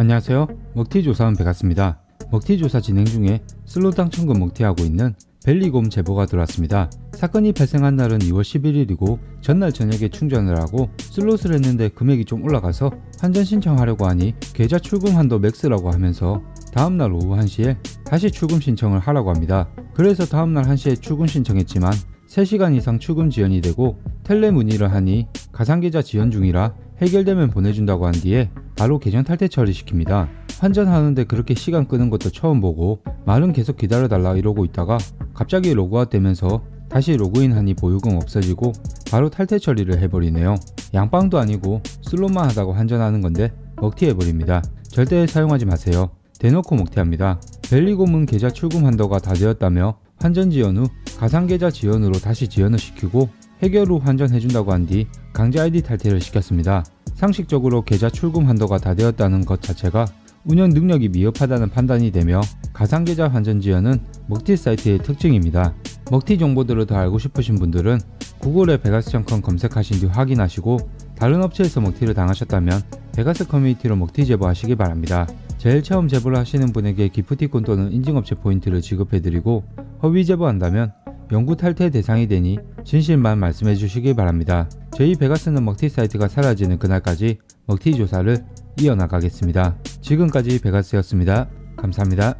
안녕하세요. 먹튀조사원 베가스입니다. 먹튀조사 진행 중에 슬롯 당첨금 먹튀하고 있는 벨리곰 제보가 들어왔습니다. 사건이 발생한 날은 2월 11일이고 전날 저녁에 충전을 하고 슬롯을 했는데 금액이 좀 올라가서 환전 신청하려고 하니 계좌 출금 한도 max라고 하면서 다음날 오후 1시에 다시 출금 신청을 하라고 합니다. 그래서 다음날 1시에 출금 신청했지만 3시간 이상 출금 지연이 되고 텔레 문의를 하니 가상계좌 지연 중이라 해결되면 보내준다고 한 뒤에 바로 계정 탈퇴 처리시킵니다. 환전하는데 그렇게 시간 끄는 것도 처음 보고 말은 계속 기다려달라 이러고 있다가 갑자기 로그아웃 되면서 다시 로그인하니 보유금 없어지고 바로 탈퇴 처리를 해버리네요. 양방도 아니고 슬롯만 하다가 환전하는 건데 먹튀해버립니다. 절대 사용하지 마세요. 대놓고 먹튀합니다. 벨리곰은 계좌 출금 한도가 다 되었다며 환전 지연 후 가상계좌 지연으로 다시 지연을 시키고 해결 후 환전해준다고 한 뒤 강제 아이디 탈퇴를 시켰습니다. 상식적으로 계좌 출금 한도가 다 되었다는 것 자체가 운영 능력이 미흡하다는 판단이 되며 가상계좌 환전 지연은 먹튀 사이트의 특징입니다. 먹튀 정보들을 더 알고 싶으신 분들은 구글에 베가스.com 검색하신 뒤 확인하시고 다른 업체에서 먹튀를 당하셨다면 베가스 커뮤니티로 먹튀 제보하시기 바랍니다. 제일 처음 제보를 하시는 분에게 기프티콘 또는 인증업체 포인트를 지급해드리고 허위 제보한다면 영구 탈퇴 대상이 되니 진실만 말씀해 주시기 바랍니다. 저희 베가스는 먹튀 사이트가 사라지는 그날까지 먹튀 조사를 이어나가겠습니다. 지금까지 베가스였습니다. 감사합니다.